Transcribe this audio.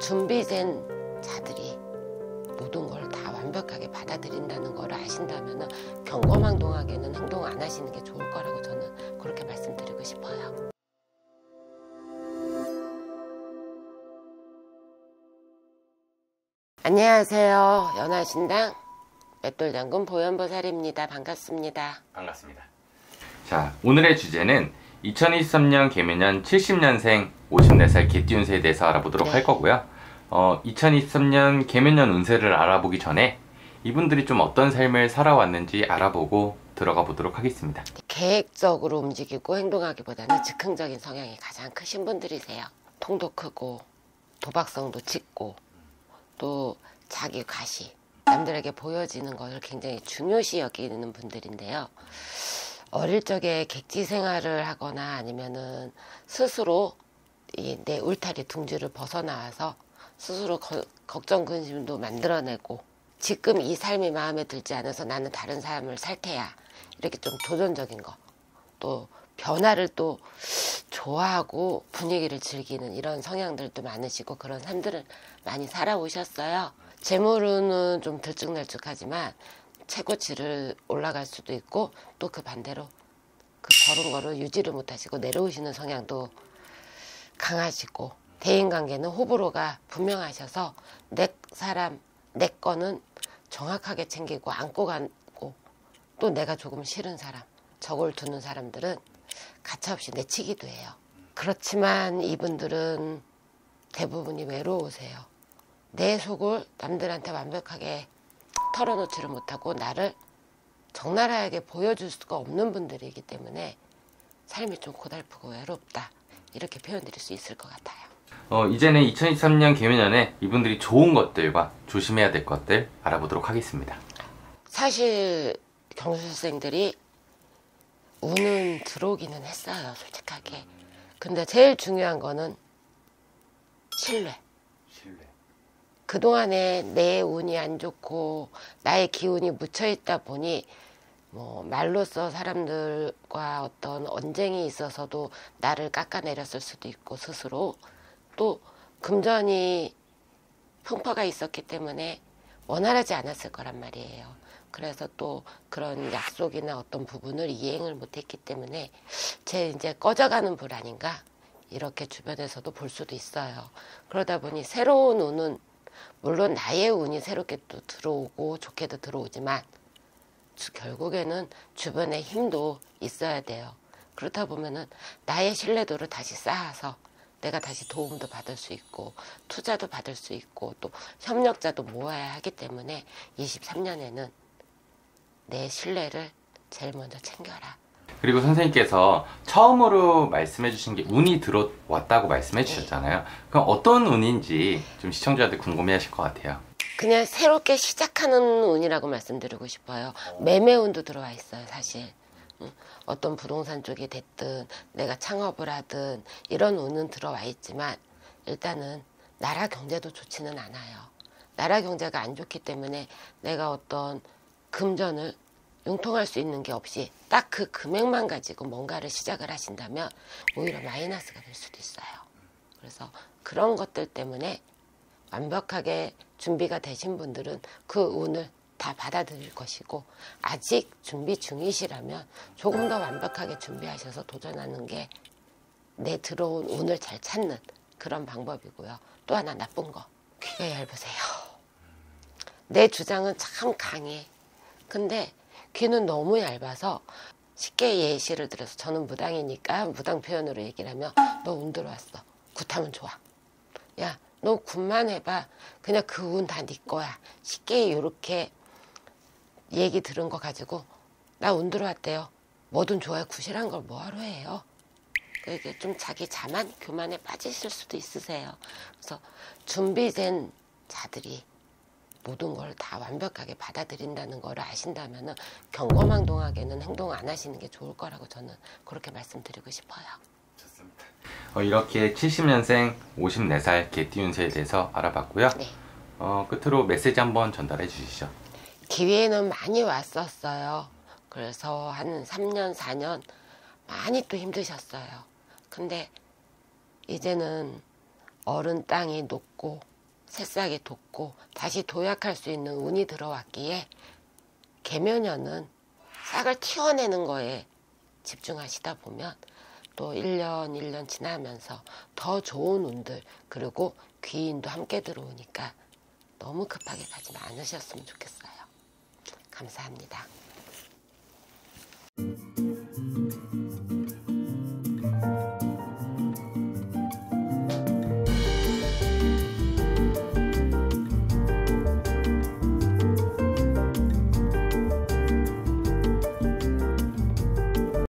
준비된 자들이 모든 걸 다 완벽하게 받아들인다는 걸 아신다면 경거망동하게는 행동 안 하시는 게 좋을 거라고 저는 그렇게 말씀드리고 싶어요. 안녕하세요. 연화신당 맷돌장군 보현보살입니다. 반갑습니다. 반갑습니다. 자, 오늘의 주제는 2023년 개묘년 70년생 54살 개띠운세에 대해서 알아보도록 네. 할 거고요. 어, 2023년 개묘년 운세를 알아보기 전에 이분들이 좀 어떤 삶을 살아왔는지 알아보고 들어가 보도록 하겠습니다. 계획적으로 움직이고 행동하기보다는 즉흥적인 성향이 가장 크신 분들이세요. 통도 크고 도박성도 짙고 또 자기 과시 남들에게 보여지는 것을 굉장히 중요시 여기는 분들인데요. 어릴 적에 객지 생활을 하거나 아니면은 스스로 이 내 울타리 둥지를 벗어나와서 스스로 거- 걱정 근심도 만들어내고 지금 이 삶이 마음에 들지 않아서 나는 다른 삶을 살 테야 이렇게 좀 도전적인 거 또 변화를 또 좋아하고 분위기를 즐기는 이런 성향들도 많으시고 그런 삶들을 많이 살아오셨어요. 재물은 좀 들쭉날쭉하지만 최고치를 올라갈 수도 있고 또 그 반대로 그 벌은 거를 유지를 못하시고 내려오시는 성향도 강하시고 대인관계는 호불호가 분명하셔서 내 사람 내 거는 정확하게 챙기고 안고 가고 또 내가 조금 싫은 사람 적을 두는 사람들은 가차없이 내치기도 해요. 그렇지만 이분들은 대부분이 외로우세요. 내 속을 남들한테 완벽하게 털어놓지를 못하고 나를 적나라하게 보여줄 수가 없는 분들이기 때문에 삶이 좀 고달프고 외롭다 이렇게 표현드릴 수 있을 것 같아요. 어, 이제는 2023년 개묘년에 이분들이 좋은 것들과 조심해야 될 것들 알아보도록 하겠습니다. 사실 경수생들이 운은 들어오기는 했어요 솔직하게 근데 제일 중요한 거는 신뢰. 그동안에 내 운이 안 좋고 나의 기운이 묻혀 있다 보니 뭐 말로써 사람들과 어떤 언쟁이 있어서도 나를 깎아내렸을 수도 있고 스스로 또 금전이 풍파가 있었기 때문에 원활하지 않았을 거란 말이에요. 그래서 또 그런 약속이나 어떤 부분을 이행을 못했기 때문에 제 이제 꺼져가는 불 아닌가 이렇게 주변에서도 볼 수도 있어요. 그러다 보니 새로운 운은 물론 나의 운이 새롭게 또 들어오고 좋게도 들어오지만 주- 결국에는 주변의 힘도 있어야 돼요. 그렇다 보면은 나의 신뢰도를 다시 쌓아서 내가 다시 도움도 받을 수 있고 투자도 받을 수 있고 또 협력자도 모아야 하기 때문에 23년에는 내 신뢰를 제일 먼저 챙겨라. 그리고 선생님께서 처음으로 말씀해 주신 게 운이 들어왔다고 말씀해 주셨잖아요. 그럼 어떤 운인지 좀 시청자들 궁금해 하실 것 같아요. 그냥 새롭게 시작하는 운이라고 말씀드리고 싶어요. 매매 운도 들어와 있어요, 사실. 응? 어떤 부동산 쪽이 됐든 내가 창업을 하든 이런 운은 들어와 있지만 일단은 나라 경제도 좋지는 않아요. 나라 경제가 안 좋기 때문에 내가 어떤 금전을 융통할 수 있는 게 없이 딱 그 금액만 가지고 뭔가를 시작을 하신다면 오히려 마이너스가 될 수도 있어요. 그래서 그런 것들 때문에 완벽하게 준비가 되신 분들은 그 운을 다 받아들일 것이고 아직 준비 중이시라면 조금 더 완벽하게 준비하셔서 도전하는 게 내 들어온 운을 잘 찾는 그런 방법이고요. 또 하나 나쁜 거 귀가 얇으세요. 내 주장은 참 강해. 근데 귀는 너무 얇아서 쉽게 예시를 들어서 저는 무당이니까 무당 표현으로 얘기를 하면 너 운 들어왔어. 굿하면 좋아. 야, 너 굿만 해봐. 그냥 그 운 다 네 거야. 쉽게 이렇게 얘기 들은 거 가지고 나 운 들어왔대요. 뭐든 좋아요. 굿이란 걸 뭐하러 해요? 이게 좀 자기 자만 교만에 빠지실 수도 있으세요. 그래서 준비된 자들이 모든 걸 다 완벽하게 받아들인다는 걸 아신다면 경거망동하게는 행동 안 하시는 게 좋을 거라고 저는 그렇게 말씀드리고 싶어요. 좋습니다. 어, 이렇게 70년생 54살 개띠운세에 대해서 알아봤고요. 네. 어, 끝으로 메시지 한번 전달해 주시죠. 기회는 많이 왔었어요. 그래서 한 3년, 4년 많이 또 힘드셨어요. 근데 이제는 어른 땅이 녹고 새싹이 돋고 다시 도약할 수 있는 운이 들어왔기에 개묘년은 싹을 틔워내는 거에 집중하시다 보면 또 1년 1년 지나면서 더 좋은 운들 그리고 귀인도 함께 들어오니까 너무 급하게 가지 않으셨으면 좋겠어요. 감사합니다.